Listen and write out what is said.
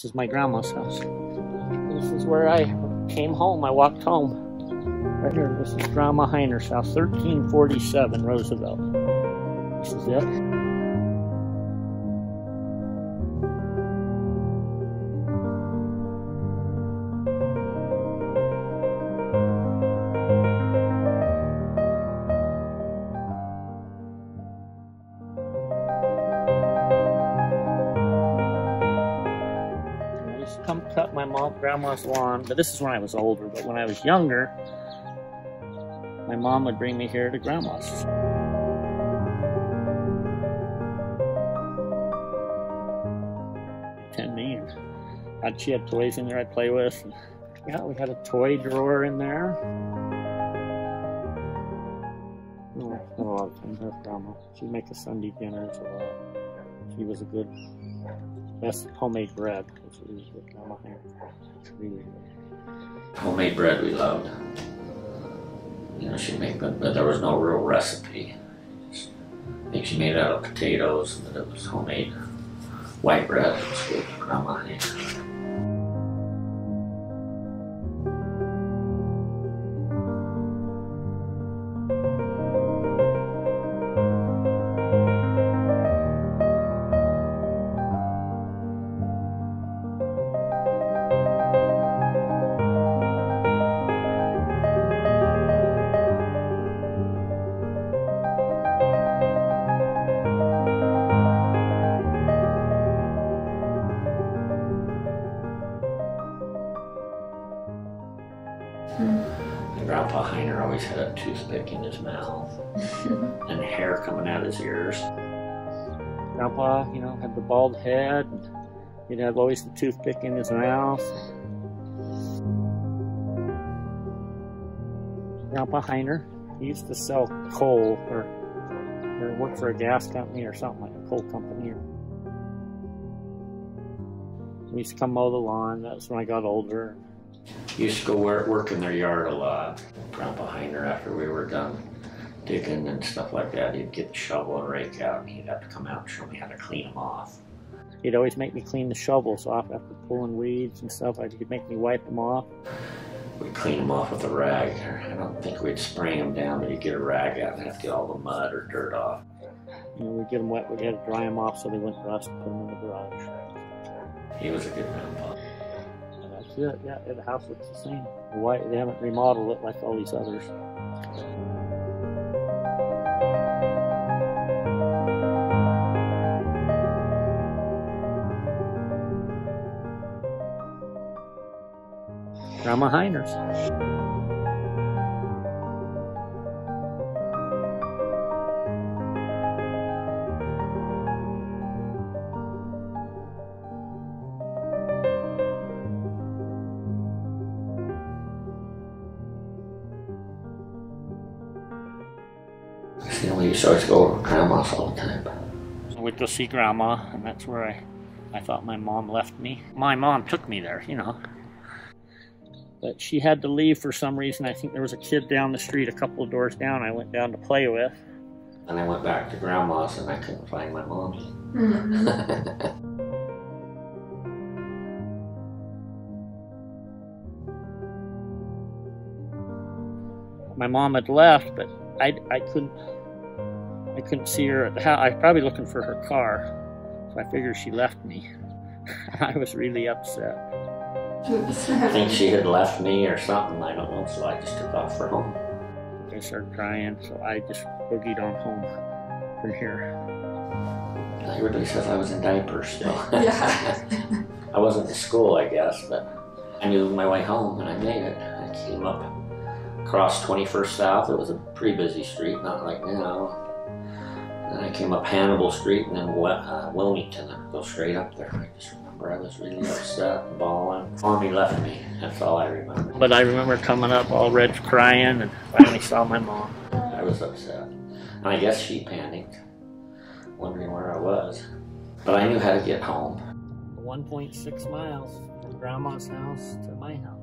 This is my grandma's house. This is where I came home. I walked home. Right here, this is Grandma Heiner's house, 1347 Roosevelt. This is it. Come cut my mom grandma's lawn but this is when i was older but when i was younger my mom would bring me here to grandma's. Ten me and she had toys in there i'd play with. Yeah we had a toy drawer in there. Oh, a lot of fun with grandma. She'd make us sunday dinners a she was a good Best homemade bread. Homemade bread we loved. You know, she made good, but there was no real recipe. I think she made it out of potatoes, and it was homemade white bread. It was good, Grandma. And Grandpa Heiner always had a toothpick in his mouth and hair coming out his ears. Grandpa, you know, had the bald head. And he'd have always the toothpick in his mouth. Grandpa Heiner, he used to sell coal or, or work for a gas company or something like a coal company. We used to come mow the lawn. That's when I got older. Used to go work, in their yard a lot. Grandpa Heiner, after we were done digging and stuff like that, he'd get the shovel and rake out, and he'd have to come out and show me how to clean them off. He'd always make me clean the shovels off after pulling weeds and stuff. He'd make me wipe them off. We'd clean them off with a rag. I don't think we'd spray them down, but you'd get a rag out and have to get all the mud or dirt off. You know, we'd get them wet, we'd have to dry them off so they wouldn't rust, put them in the garage. He was a good grandpa. It, yeah, the house looks the same. Why they haven't remodeled it like all these others. Grandma Heiner's. You know, we used to go to grandma's all the time. I went to see grandma, and that's where I, I thought my mom left me. My mom took me there, you know. But she had to leave for some reason. I think there was a kid down the street, a couple of doors down. I went down to play with. And I went back to grandma's, and I couldn't find my mom. Mm-hmm. my mom had left, but I, I couldn't I couldn't see her at the house. I was probably looking for her car, so I figured she left me. I was really upset. I think she had left me or something. I don't know. So I just took off for home. I started crying, so I just boogied on home from here. Everybody says I was in diapers still. Yeah. I wasn't in school, I guess, but I knew my way home and I made it. I came up across 21st South. It was a pretty busy street, not like now. And I came up Hannibal Street and then uh, Wilmington I go straight up there. I just remember I was really upset and bawling. Mommy left me. That's all I remember. But I remember coming up all red crying and finally saw my mom. I was upset. And I guess she panicked, wondering where I was. But I knew how to get home. 1.6 miles from grandma's house to my house.